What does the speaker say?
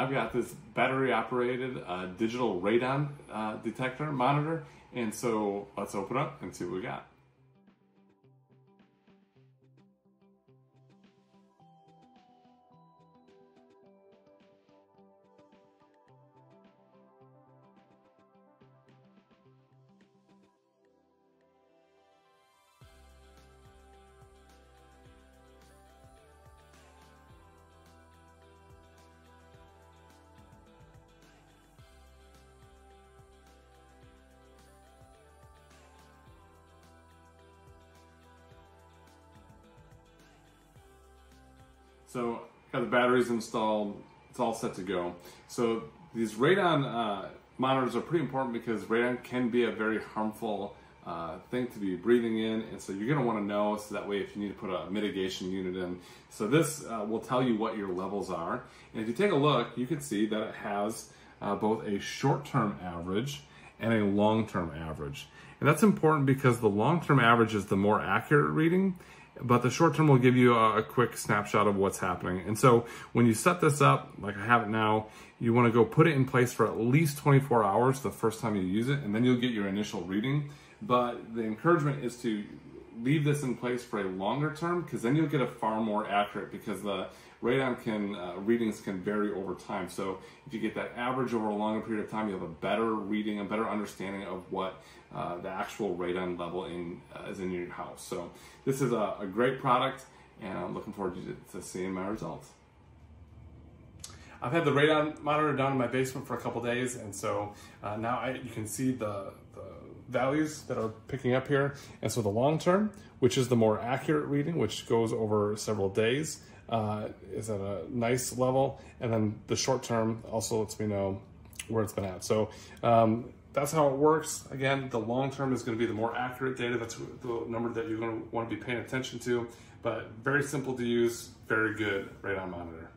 I've got this battery operated uh, digital radon uh, detector monitor. And so let's open up and see what we got. So got the batteries installed. It's all set to go. So these radon uh, monitors are pretty important because radon can be a very harmful uh, thing to be breathing in, and so you're going to want to know so that way if you need to put a mitigation unit in. So this uh, will tell you what your levels are, and if you take a look, you can see that it has uh, both a short-term average and a long-term average. And that's important because the long-term average is the more accurate reading, but the short term will give you a, quick snapshot of what's happening. And so when you set this up, like I have it now, you want to go put it in place for at least 24 hours the first time you use it, and then you'll get your initial reading. But the encouragement is to leave this in place for a longer term because then you'll get a far more accurate because the radon can uh, readings can vary over time. So if you get that average over a longer period of time, you have a better reading, a better understanding of what uh, the actual radon level in uh, is in your house. So this is a, a great product, and I'm looking forward to, to seeing my results. I've had the radon monitor down in my basement for a couple days, and so uh, now I, you can see the, the values that are picking up here. And so the long term, which is the more accurate reading, which goes over several days, uh, is at a nice level. And then the short term also lets me know where it's been at. So um, that's how it works. Again, the long term is going to be the more accurate data. That's the number that you're going to want to be paying attention to. But very simple to use, very good radon monitor.